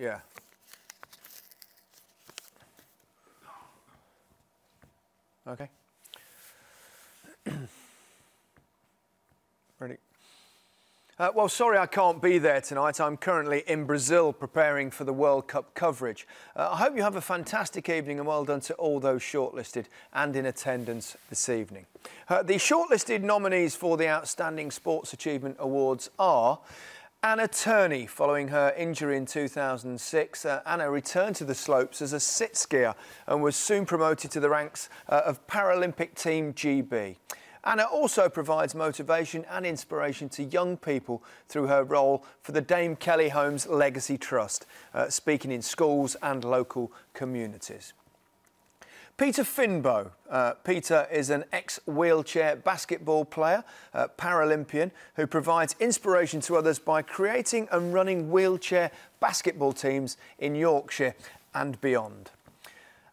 Yeah. Okay. Ready? Uh, well, sorry I can't be there tonight. I'm currently in Brazil preparing for the World Cup coverage. Uh, I hope you have a fantastic evening and well done to all those shortlisted and in attendance this evening. Uh, the shortlisted nominees for the Outstanding Sports Achievement Awards are Anna Turney, following her injury in 2006, uh, Anna returned to the slopes as a sit skier and was soon promoted to the ranks uh, of Paralympic Team GB. Anna also provides motivation and inspiration to young people through her role for the Dame Kelly Holmes Legacy Trust, uh, speaking in schools and local communities. Peter Finbow. Uh, Peter is an ex-wheelchair basketball player, uh, Paralympian, who provides inspiration to others by creating and running wheelchair basketball teams in Yorkshire and beyond.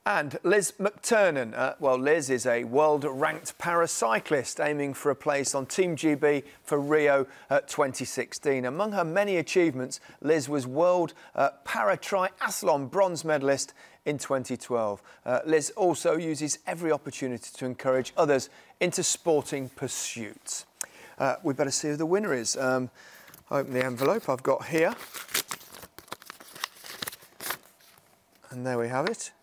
And Liz McTernan. Uh, well, Liz is a world-ranked paracyclist aiming for a place on Team GB for Rio uh, 2016. Among her many achievements, Liz was world uh, para-triathlon bronze medalist in 2012. Uh, Liz also uses every opportunity to encourage others into sporting pursuits. Uh, we better see who the winner is. Um, open the envelope I've got here. And there we have it.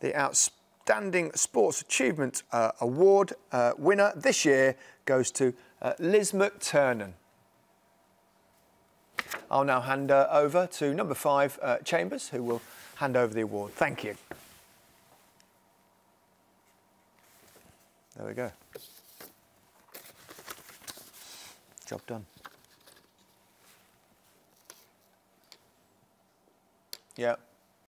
The Outstanding Sports Achievement uh, Award uh, winner this year goes to uh, Liz McTernan. I'll now hand uh, over to number five, uh, Chambers, who will hand over the award. Thank you. There we go. Job done. Yeah.